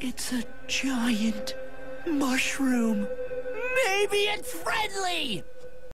It's a giant mushroom. Maybe it's friendly!